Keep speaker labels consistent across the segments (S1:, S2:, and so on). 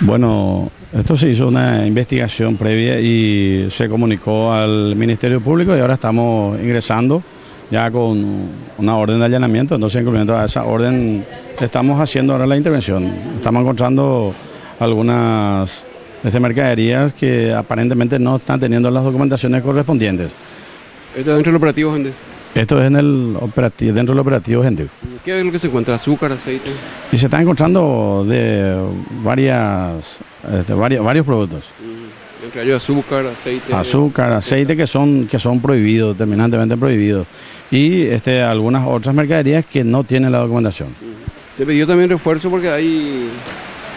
S1: Bueno, esto se hizo una investigación previa y se comunicó al Ministerio Público y ahora estamos ingresando ya con una orden de allanamiento, entonces en cumplimiento a esa orden estamos haciendo ahora la intervención. Estamos encontrando algunas este, mercaderías que aparentemente no están teniendo las documentaciones correspondientes.
S2: ¿Esto es dentro del operativo, gente?
S1: Esto es en el operativo, dentro del operativo gente.
S2: ¿Qué es lo que se encuentra? ¿Azúcar, aceite?
S1: Y se están encontrando de varias, este, varios, varios productos.
S2: Entre ellos azúcar, aceite.
S1: Azúcar, aceite que son, que son prohibidos, terminantemente prohibidos. Y este, algunas otras mercaderías que no tienen la documentación.
S2: Se pidió también refuerzo porque hay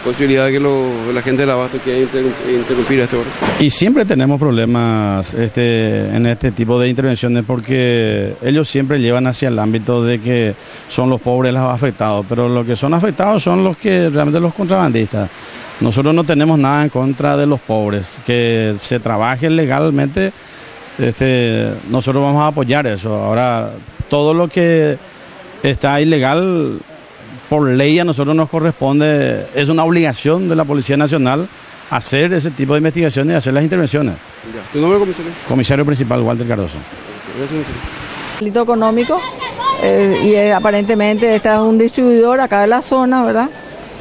S2: posibilidad de que lo, la gente del abasto quiera interrumpir este orden.
S1: Y siempre tenemos problemas este, en este tipo de intervenciones porque ellos siempre llevan hacia el ámbito de que son los pobres los afectados, pero los que son afectados son los que realmente los contrabandistas. Nosotros no tenemos nada en contra de los pobres, que se trabaje legalmente, este, nosotros vamos a apoyar eso. Ahora, todo lo que está ilegal por ley a nosotros nos corresponde, es una obligación de la Policía Nacional hacer ese tipo de investigaciones y hacer las intervenciones.
S2: ¿Tu nombre, comisario?
S1: Comisario principal, Walter Cardoso.
S3: Delito económico eh, y eh, aparentemente está un distribuidor acá de la zona, ¿verdad?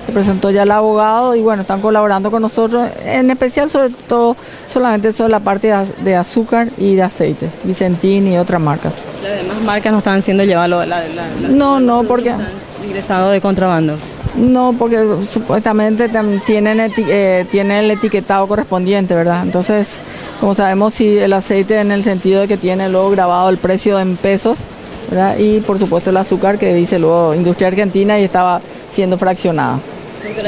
S3: Se presentó ya el abogado y bueno, están colaborando con nosotros, en especial sobre todo solamente sobre la parte de azúcar y de aceite, Vicentín y otras marcas.
S4: Las demás marcas no están siendo llevadas, la, la- la-
S3: No, no, porque...
S4: ingresado de contrabando.
S3: No, porque supuestamente tam- tienen, eh, tienen el etiquetado correspondiente, ¿verdad? Entonces, como sabemos, si el aceite en el sentido de que tiene luego grabado el precio en pesos, ¿verdad? Y por supuesto el azúcar que dice luego Industria Argentina y estaba siendo fraccionada.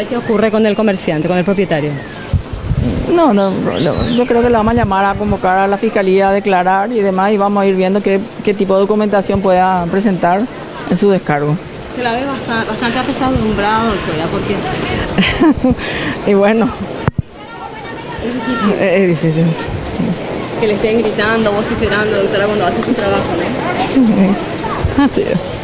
S4: ¿Qué ocurre con el comerciante, con el propietario?
S3: No, no, yo creo que le vamos a llamar a convocar a la fiscalía a declarar y demás y vamos a ir viendo qué, qué tipo de documentación pueda presentar en su descargo.
S4: Se la ve bastante, bastante apesadumbrado, doctora, porque
S3: y bueno, es, es difícil.
S4: que le estén gritando, vociferando, doctora, cuando hace su trabajo, ¿no?
S3: Así es.